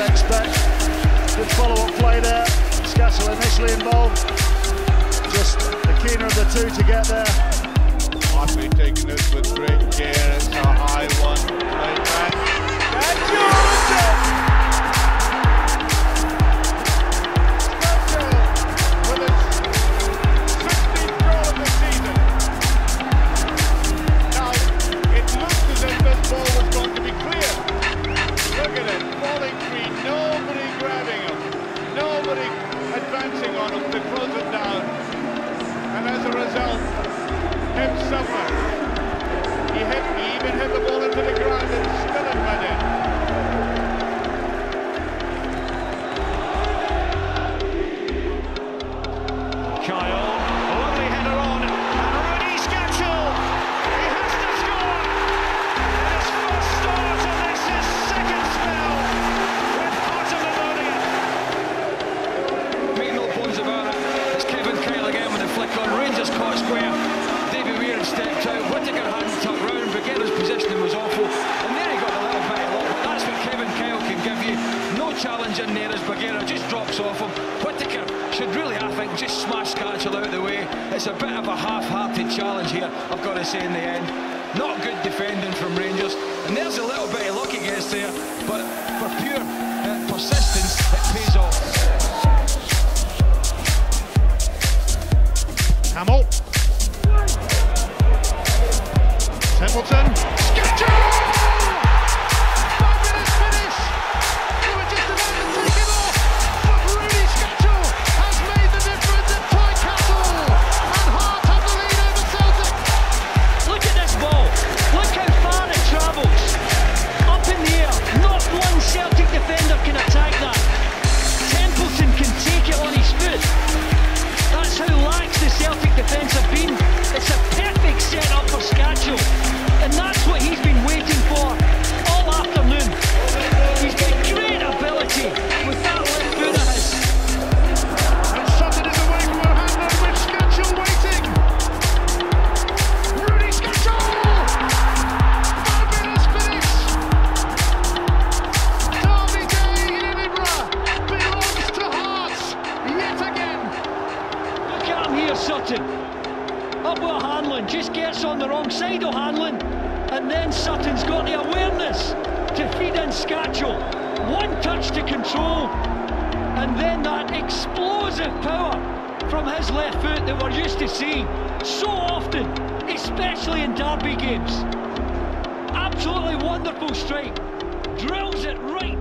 expect. Good follow-up play there. Skácel initially involved. Just the keener of the two to get there. Hartley taking this with great care. It's a high one. Right back. And Lovely header on, and he has to score. First start, and second spell with no bones about it. It's Kevin Kyle again with the flick on. Rangers caught square. David Weir stepped out. Whittaker hadn't tucked round. Positioning was awful. And then he got a little bit. But that's what Kevin Kyle can give you. No challenge in there as Beginner just drops off him. Whittaker should really, It's a bit of a half-hearted challenge here, I've got to say in the end. Not good defending from Rangers. And there's a little bit of luck against there. But for pure uh, persistence, it pays off. Hamill. Templeton. With Hanlon, just gets on the wrong side of Hanlon, and then Sutton's got the awareness to feed in Skácel. One touch to control, and then that explosive power from his left foot that we're used to seeing so often, especially in derby games. Absolutely wonderful strike. Drills it right.